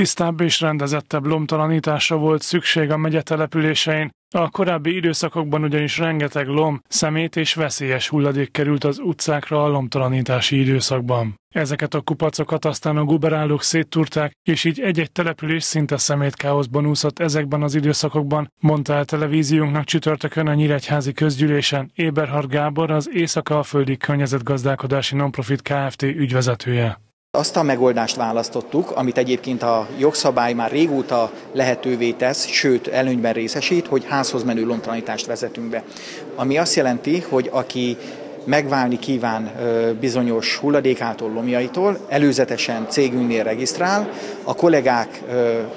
Tisztább és rendezettebb lomtalanításra volt szükség a megye településein, a korábbi időszakokban ugyanis rengeteg lom, szemét és veszélyes hulladék került az utcákra a lomtalanítási időszakban. Ezeket a kupacokat aztán a guberálók széttúrták, és így egy-egy település szinte szemétkáoszban úszott ezekben az időszakokban, mondta el televíziónknak csütörtökön a Nyíregyházi közgyűlésen Éberhard Gábor, az Észak-Alföldi Környezetgazdálkodási Nonprofit Kft. ügyvezetője. Azt a megoldást választottuk, amit egyébként a jogszabály már régóta lehetővé tesz, sőt előnyben részesít, hogy házhoz menő lomtalanítást vezetünk be. Ami azt jelenti, hogy aki megválni kíván bizonyos hulladékától, lomjaitól, előzetesen cégünknél regisztrál, a kollégák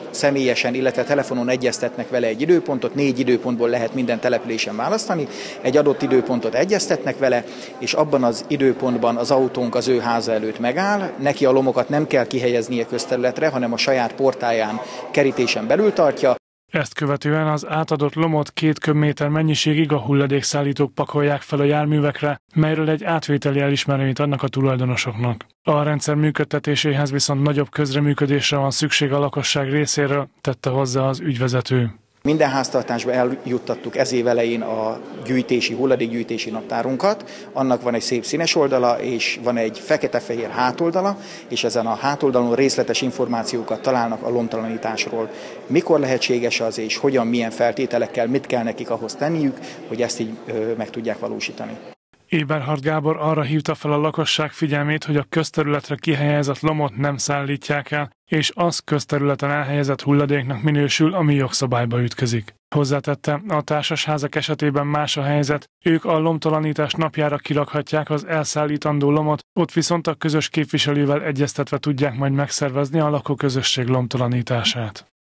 személyesen, illetve telefonon egyeztetnek vele egy időpontot, négy időpontból lehet minden településen választani, egy adott időpontot egyeztetnek vele, és abban az időpontban az autónk az ő háza előtt megáll, neki a lomokat nem kell kihelyeznie közterületre, hanem a saját portáján, kerítésen belül tartja, ezt követően az átadott lomot két köbméter mennyiségig a hulladékszállítók pakolják fel a járművekre, melyről egy átvételi elismerőt adnak a tulajdonosoknak. A rendszer működtetéséhez viszont nagyobb közreműködésre van szükség a lakosság részéről, tette hozzá az ügyvezető. Minden háztartásba eljuttattuk ez év elején a gyűjtési, hulladékgyűjtési naptárunkat. Annak van egy szép színes oldala, és van egy fekete-fehér hátoldala, és ezen a hátoldalon részletes információkat találnak a lomtalanításról. Mikor lehetséges az, és hogyan, milyen feltételekkel, mit kell nekik ahhoz tenniük, hogy ezt így meg tudják valósítani. Éberhard Gábor arra hívta fel a lakosság figyelmét, hogy a közterületre kihelyezett lomot nem szállítják el, és az közterületen elhelyezett hulladéknak minősül, ami jogszabályba ütközik. Hozzátette, a társasházak esetében más a helyzet, ők a lomtalanítás napjára kirakhatják az elszállítandó lomot, ott viszont a közös képviselővel egyeztetve tudják majd megszervezni a lakóközösség lomtalanítását.